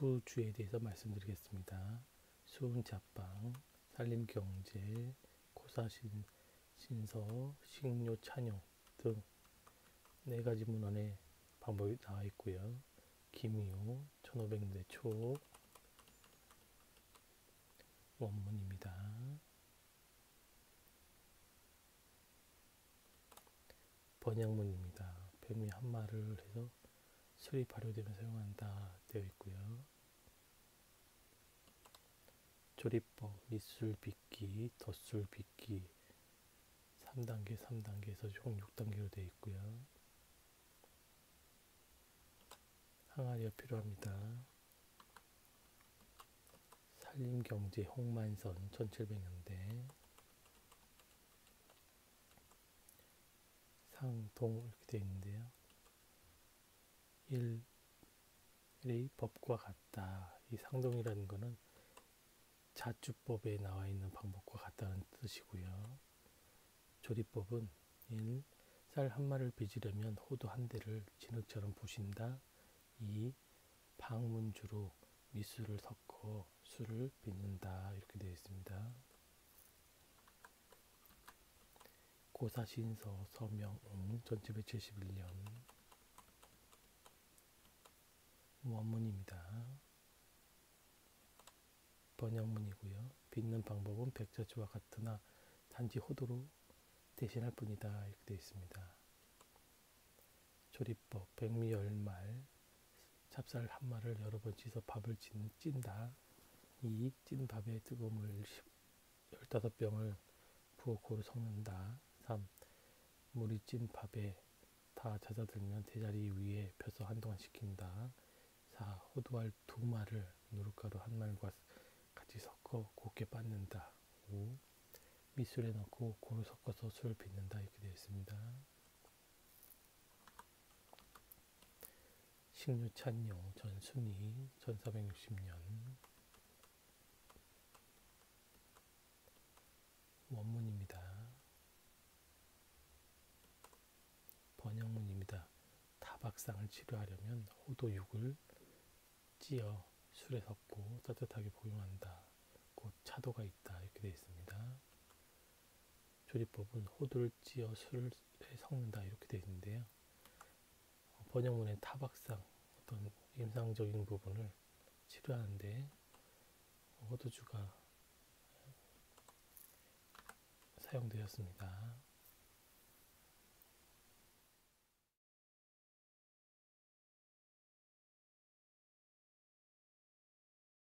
호두주에 대해서 말씀드리겠습니다. 수은자빵, 산림경제, 고사신, 신서, 식료 찬용 등 네 가지 문헌의 방법이 나와 있고요. 김이호 1500년대 초 원문입니다. 번역문입니다. 뱀이 한 말을 해서 술이 발효되면 사용한다 되어 있고요. 조리법, 밑술 빚기, 덧술 빚기 3단계, 3단계에서 총 6단계로 되어 있고요. 항아리가 필요합니다. 산림경제 홍만선 1700년대 상동 이렇게 되어 있는데요. 1, 이 법과 같다. 이 상동이라는 것은 자주법에 나와 있는 방법과 같다는 뜻이고요. 조리법은 1. 쌀 한 마리를 빚으려면 호두 한 대를 진흙처럼 부신다. 2. 방문주로 밑술을 섞어 술을 빚는다. 이렇게 되어 있습니다. 고사신서 서명응 1771년 원문입니다. 번역문이고요. 빚는 방법은 백자주와 같으나 단지 호도로 대신할 뿐이다. 이렇게 되어 있습니다. 조리법 백미 열말 찹쌀 한 마를 여러 번 씻어 밥을 찐, 찐다. 이 찐 밥에 뜨거운 물 15병을 부어 고루 섞는다. 3. 물이 찐 밥에 다 잦아들면 대자리 위에 펴서 한동안 식힌다. 4. 호두알 두 말을 누룩가루 한 말과 같이 섞어 곱게 빻는다. 5. 밑술에 넣고 고루 섞어서 술을 빚는다. 이렇게 되어 있습니다. 식류찬용 전순이 1460년 원문입니다. 번역문입니다. 타박상을 치료하려면 호도육을 찌어 술에 섞고 따뜻하게 복용한다. 곧 차도가 있다. 이렇게 되어 있습니다. 조리법은 호두를 찌어 술에 섞는다. 이렇게 되어 있는데요. 번역문의 타박상 어떤 임상적인 부분을 치료하는데 호두주가 사용되었습니다.